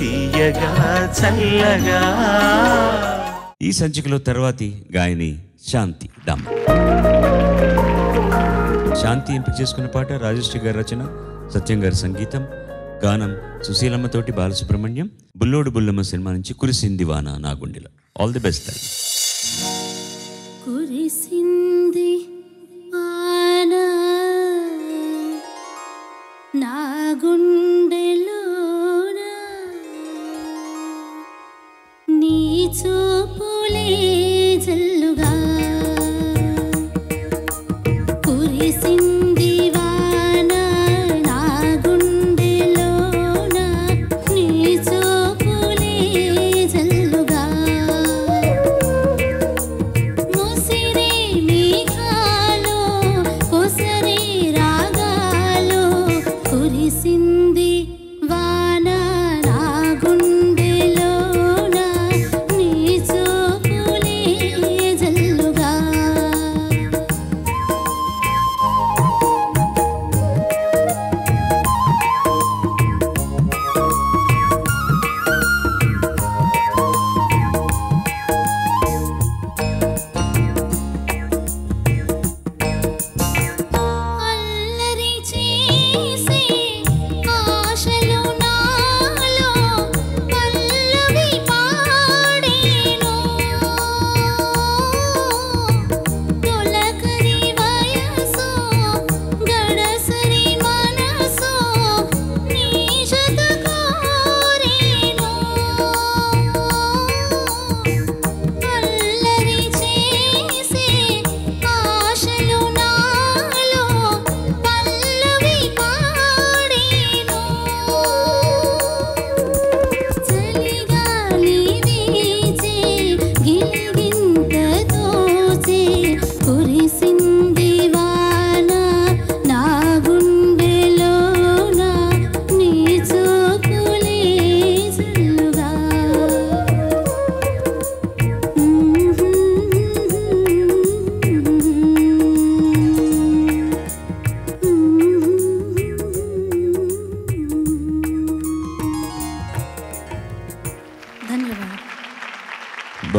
తీయగా చల్లగా. ఈ సంచికలో తర్వాతి గాయని శాంతి డమ్. శాంతి ఎంపిక చేసుకున్న పాట రాజశ్రీ గారి రచన సత్యం గారి సంగీతం గానం సుశీలమ్మతోటి బాలసుబ్రహ్మణ్యం బుల్లోడు బుల్లమ్మ సినిమా నుంచి కురిసింది వాన నా గుండెలో. ఆల్ ది బెస్ట్ తల్లి కురిసింది నా గుండెలోన see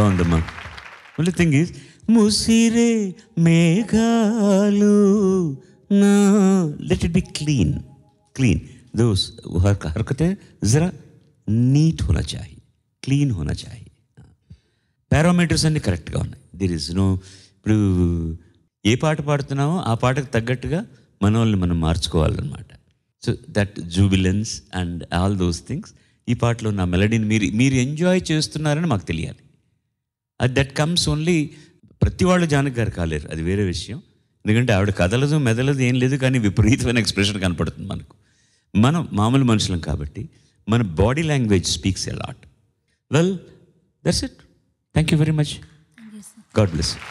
బాగుందమ్మా మళ్ళీ థింగ్ ఈజ్ ముసిరే మేఘాలు నా let it be clean clean दोस्त हर हरकतें ज़रा नीट होना चाहिए క్లీన్ होना चाहिए పారామీటర్స్ అన్నీ కరెక్ట్గా ఉన్నాయి దిర్ ఇస్ నో ఇప్పుడు ఏ పాట పాడుతున్నామో ఆ పాటకు తగ్గట్టుగా మన వాళ్ళని మనం మార్చుకోవాలన్నమాట so that jubilance and all those things ఈ పాటలో నా మెలడీని మీరు మీరు ఎంజాయ్ చేస్తున్నారని మాకు తెలియాలి అది దట్ కమ్స్ ఓన్లీ ప్రతి వాళ్ళు జానకి గారు కాలేరు అది వేరే విషయం. ఎందుకంటే ఆవిడ కదలదు మెదలదు ఏం లేదు కానీ విపరీతమైన ఎక్స్ప్రెషన్ కనపడుతుంది మనకు. మనం మామూలు మనుషులం కాబట్టి మన body language speaks a lot well that's it thank you very much God bless you